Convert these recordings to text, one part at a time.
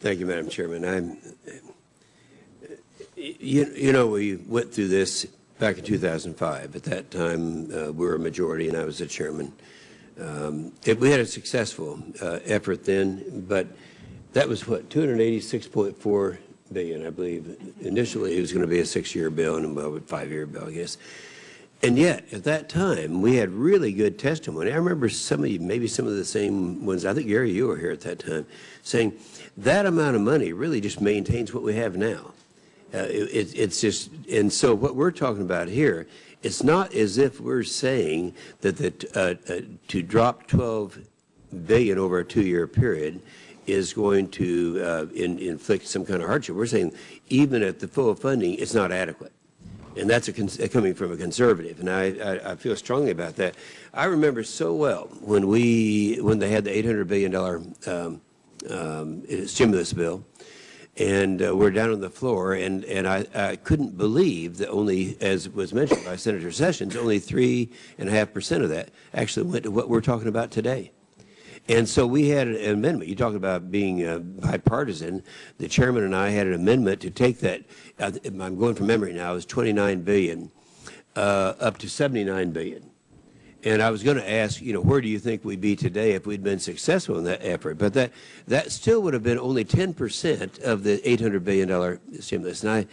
Thank you, Madam Chairman. I'm, you, you know, we went through this back in 2005. At that time, uh, we were a majority, and I was the chairman. Um, it, we had a successful uh, effort then, but that was what 286.4 billion, I believe. Initially, it was going to be a six-year bill and a five-year bill, I guess. And yet, at that time, we had really good testimony. I remember some of you, maybe some of the same ones. I think Gary, you were here at that time, saying that amount of money really just maintains what we have now. Uh, it, it's just, and so what we're talking about here, it's not as if we're saying that the, uh, uh, to drop 12 billion over a two-year period is going to uh, in, inflict some kind of hardship. We're saying even at the full funding, it's not adequate. And that's a coming from a conservative, and I, I, I, feel strongly about that. I remember so well when we when they had the 800 billion dollar um, um, stimulus bill, and uh, we're down on the floor, and and I, I couldn't believe that only, as was mentioned by Senator Sessions, only three and a half percent of that actually went to what we're talking about today. And so we had an amendment. You talk about being uh, bipartisan. The chairman and I had an amendment to take that. Uh, I'm going from memory now. It was 29 billion uh, up to 79 billion. And I was going to ask, you know, where do you think we'd be today if we'd been successful in that effort? But that that still would have been only 10 percent of the 800 billion dollar stimulus. And I,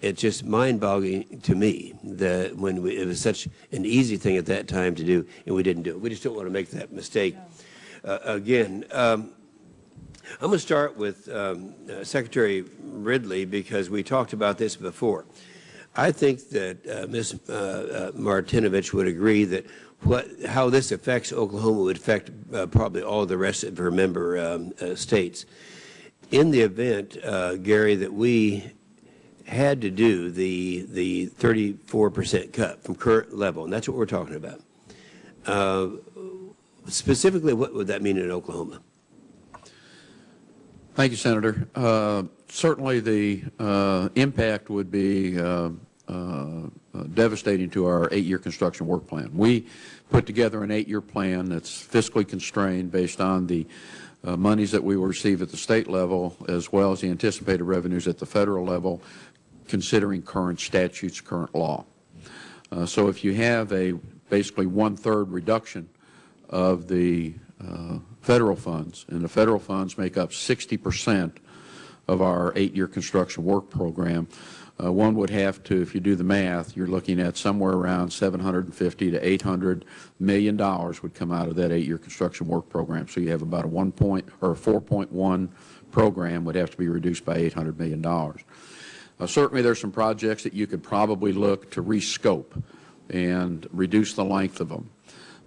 it's just mind-boggling to me that when we, it was such an easy thing at that time to do, and we didn't do it. We just don't want to make that mistake uh, again. Um, I'm going to start with um, uh, Secretary Ridley because we talked about this before. I think that uh, Ms. Uh, uh, Martinovich would agree that what, how this affects Oklahoma would affect uh, probably all the rest of her member um, states. In the event, Gary, that we had to do the the 34 percent cut from current level, and that's what we're talking about. Specifically, what would that mean in Oklahoma? Thank you, Senator. Uh, certainly the uh, impact would be uh, uh devastating to our eight-year construction work plan. We put together an eight-year plan that's fiscally constrained based on the uh, monies that we will receive at the state level as well as the anticipated revenues at the federal level considering current statutes, current law. Uh, so if you have a basically one-third reduction of the uh, federal funds, and the federal funds make up 60 percent of our eight-year construction work program. Uh, one would have to, if you do the math, you're looking at somewhere around 750 to 800 million dollars would come out of that eight-year construction work program. So you have about a one point or 4.1 program would have to be reduced by 800 million dollars. Uh, certainly, there's some projects that you could probably look to rescope and reduce the length of them.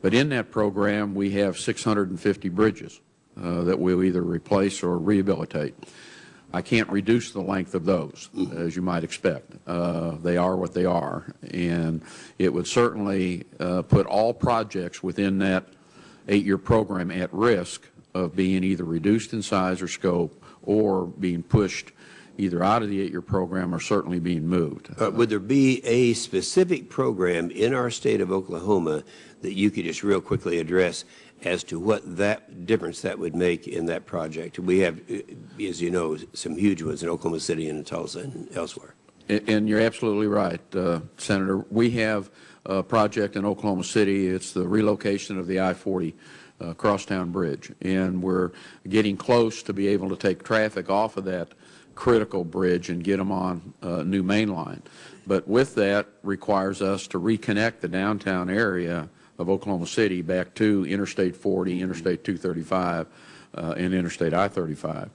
But in that program, we have 650 bridges uh, that we'll either replace or rehabilitate. I can't reduce the length of those, as you might expect. Uh, they are what they are, and it would certainly uh, put all projects within that eight-year program at risk of being either reduced in size or scope or being pushed either out of the eight-year program or certainly being moved. Uh, would there be a specific program in our state of Oklahoma that you could just real quickly address as to what that difference that would make in that project? We have, uh, as you know, some huge ones in Oklahoma City and in Tulsa and elsewhere. And, and you're absolutely right, uh, Senator. We have a project in Oklahoma City. It's the relocation of the I-40 uh, crosstown bridge, and we're getting close to be able to take traffic off of that critical bridge and get them on a new main line. But with that requires us to reconnect the downtown area of Oklahoma City back to Interstate 40, Interstate 235, uh, and Interstate I-35.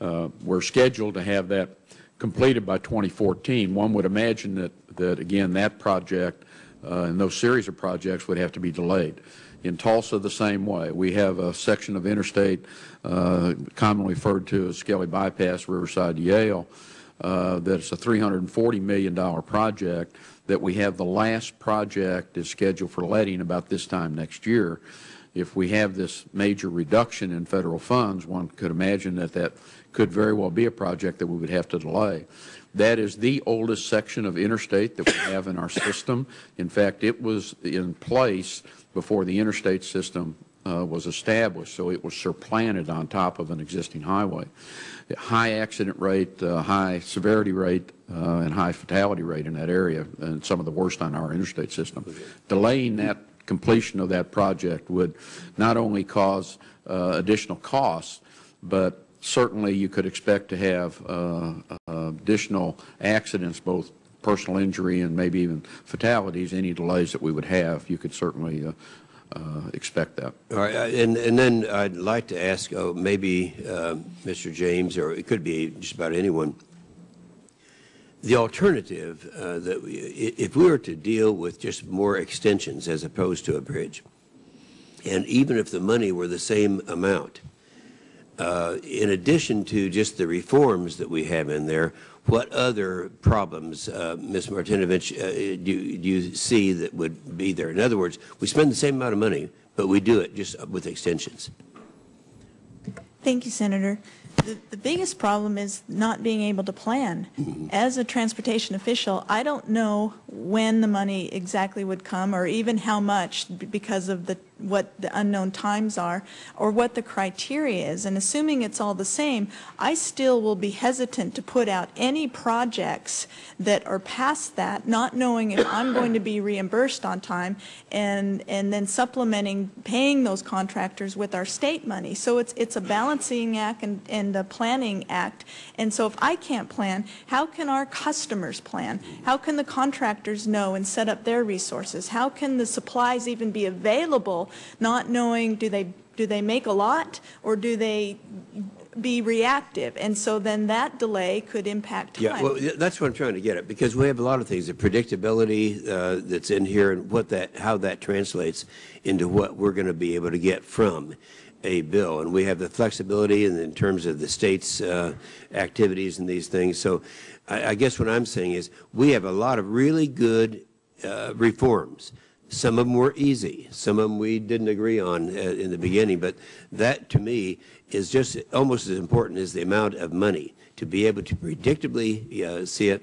Uh, we're scheduled to have that completed by 2014. One would imagine that, that again, that project uh, and those series of projects would have to be delayed. In Tulsa, the same way. We have a section of interstate uh, commonly referred to as Skelly Bypass, Riverside Yale, uh, that's a $340 million project that we have the last project is scheduled for letting about this time next year. If we have this major reduction in federal funds, one could imagine that that could very well be a project that we would have to delay. That is the oldest section of interstate that we have in our system. In fact, it was in place before the interstate system uh, was established, so it was surplanted on top of an existing highway. High accident rate, uh, high severity rate, uh, and high fatality rate in that area, and some of the worst on our interstate system. Delaying that completion of that project would not only cause uh, additional costs, but certainly you could expect to have uh, uh, additional accidents, both personal injury and maybe even fatalities, any delays that we would have, you could certainly uh, uh, expect that. All right, and, and then I'd like to ask, oh, maybe Mr. James, or it could be just about anyone, the alternative that we, if we were to deal with just more extensions as opposed to a bridge, and even if the money were the same amount, in addition to just the reforms that we have in there, what other problems, uh, Ms. Martinovich, uh, do you- do you see that would be there? In other words, we spend the same amount of money, but we do it just with extensions. Thank you, Senator. The, the biggest problem is not being able to plan. As a transportation official, I don't know when the money exactly would come or even how much because of the, what the unknown times are or what the criteria is. And assuming it's all the same, I still will be hesitant to put out any projects that are past that, not knowing if I'm going to be reimbursed on time and, and then supplementing, paying those contractors with our state money. So it's, it's a balancing act and, and a planning act. And so if I can't plan, how can our customers plan? How can the contractors know and set up their resources? How can the supplies even be available, not knowing, do they, do they make a lot or do they be reactive? And so then that delay could impact time. Yeah, well, that's what I'm trying to get at, because we have a lot of things, the predictability uh, that's in here and what that, how that translates into what we're going to be able to get from a bill. And we have the flexibility in, in terms of the state's uh, activities and these things. So I, I guess what I'm saying is, we have a lot of really good uh, reforms. Some of them were easy. Some of them we didn't agree on uh, in the beginning. But that, to me, is just almost as important as the amount of money to be able to predictably uh, see it.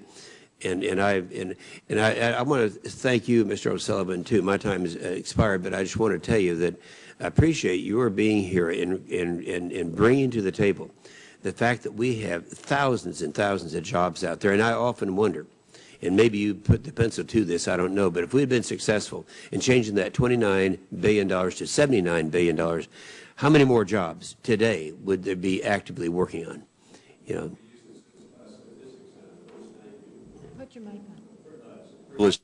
And, and I and, and I, I want to thank you, Mr. O'Sullivan, too. My time has uh, expired, but I just want to tell you that I appreciate your being here and, and, and, and bringing to the table the fact that we have thousands and thousands of jobs out there. And I often wonder, and maybe you put the pencil to this, I don't know, but if we had been successful in changing that $29 billion to $79 billion, how many more jobs today would there be actively working on? You know, was,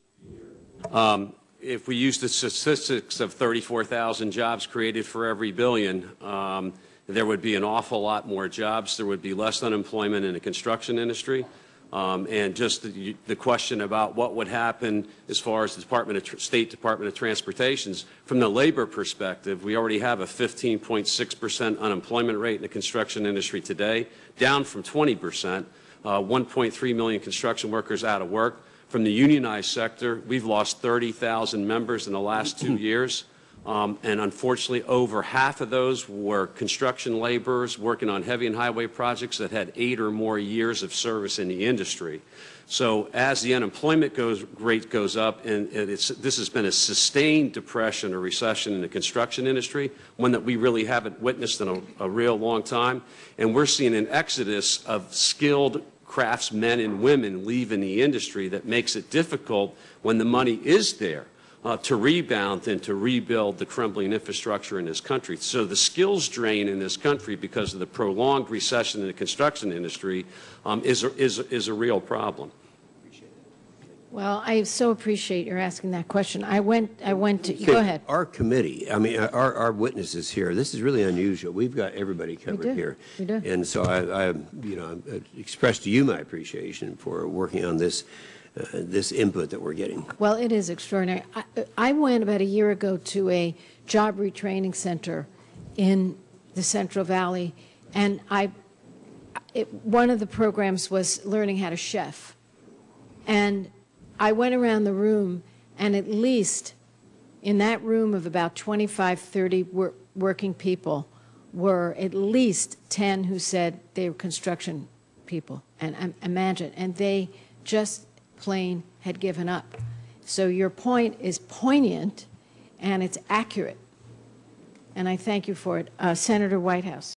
um, if we use the statistics of 34,000 jobs created for every billion, um, there would be an awful lot more jobs. There would be less unemployment in the construction industry. Um, and just the, the question about what would happen as far as the Department of State Department of Transportation's from the labor perspective, we already have a 15.6% unemployment rate in the construction industry today, down from 20%. Uh, 1.3 million construction workers out of work. From the unionized sector, we've lost 30,000 members in the last two years. Um, and unfortunately, over half of those were construction laborers working on heavy and highway projects that had eight or more years of service in the industry. So as the unemployment goes, rate goes up, and it's, this has been a sustained depression or recession in the construction industry, one that we really haven't witnessed in a, a real long time. And we're seeing an exodus of skilled craftsmen and women leaving the industry that makes it difficult when the money is there uh, to rebound and to rebuild the crumbling infrastructure in this country. So the skills drain in this country because of the prolonged recession in the construction industry um, is, a, is, a- is a real problem. Well, I so appreciate your asking that question. I went, I went to, go ahead. Our committee, I mean, our, our witnesses here, this is really unusual. We've got everybody covered do. here. We do. And so I, I, you know, I express to you my appreciation for working on this, uh, this input that we're getting. Well, it is extraordinary. I, I went about a year ago to a job retraining center in the Central Valley, and I, it, one of the programs was learning how to chef. And I went around the room, and at least in that room of about 25, 30 wor- working people were at least 10 who said they were construction people. And um, imagine, and they just plain had given up. So your point is poignant and it's accurate. and I thank you for it. Uh, Senator Whitehouse.